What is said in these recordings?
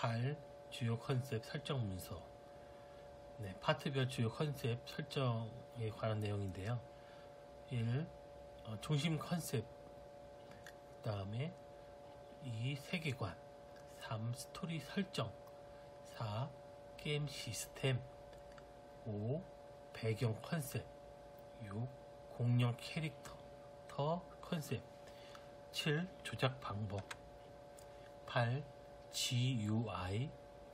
8. 주요 컨셉 설정 문서 네, 파트별 주요 컨셉 설정에 관한 내용인데요. 1. 어, 중심 컨셉 그 다음에 2. 세계관 3. 스토리 설정 4. 게임 시스템 5. 배경 컨셉 6. 공룡 캐릭터 더 컨셉 7. 조작 방법 8. GUI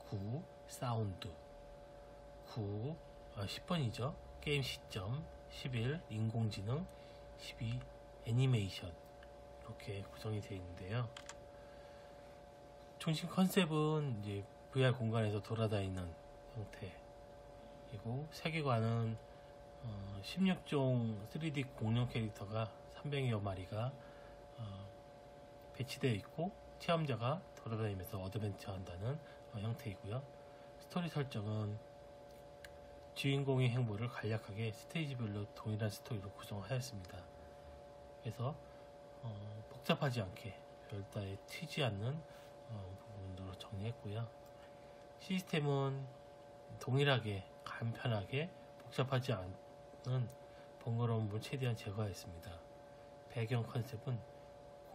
9. 사운드 9. 어, 10번이죠. 게임 시점 11. 인공지능 12. 애니메이션 이렇게 구성이 되어 있는데요. 중심 컨셉은 이제 VR 공간에서 돌아다니는 형태이고 세계관은 어, 16종 3D 공룡 캐릭터가 300여 마리가 어, 배치되어 있고 체험자가 돌아다니면서 어드벤처 한다는 어, 형태이고요. 스토리 설정은 주인공의 행보를 간략하게 스테이지별로 동일한 스토리로 구성하였습니다. 그래서 어, 복잡하지 않게 별다르게 튀지 않는 어, 부분으로 정리했고요. 시스템은 동일하게 간편하게 복잡하지 않은 번거로움을 최대한 제거했습니다. 배경 컨셉은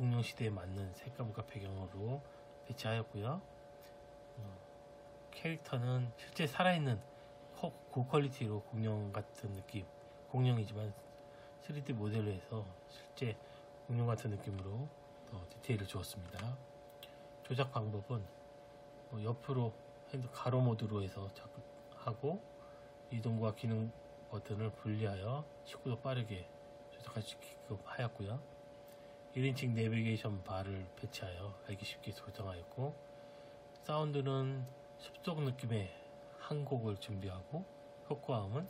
공룡 시대에 맞는 색감과 배경으로 배치하였고요. 어, 캐릭터는 실제 살아있는 코- 고퀄리티로 공룡 같은 느낌, 공룡이지만 3D 모델로 해서 실제 공룡 같은 느낌으로 더 디테일을 주었습니다. 조작 방법은 뭐 옆으로 핸드 가로 모드로 해서 하고 이동과 기능 버튼을 분리하여 쉽고도 빠르게 조작할 수 있게끔 하였고요. 1인칭 내비게이션 바를 배치하여 알기 쉽게 조정하였고 사운드는 숲속 느낌의 한 곡을 준비하고 효과음은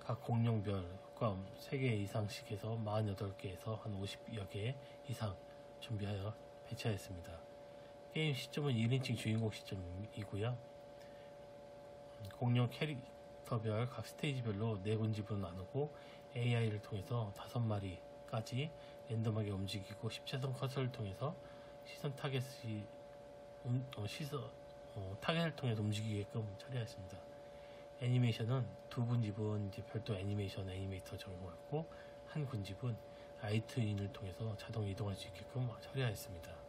각 공룡별 효과음 3개 이상씩 해서 48개에서 한 50여 개 이상 준비하여 배치하였습니다. 게임 시점은 1인칭 주인공 시점이고요. 공룡 캐릭터별 각 스테이지별로 네 군집으로 나누고 AI를 통해서 5마리 까지 랜덤하게 움직이고 십자선 커서를 통해서 시선 타겟이 음, 어, 시선 어, 타겟을 통해서 움직이게끔 처리하였습니다. 애니메이션은 두 군집은 이제 별도 애니메이션 애니메이터 적용했고 한 군집은 아이트인을 통해서 자동 이동할 수 있게끔 처리하였습니다.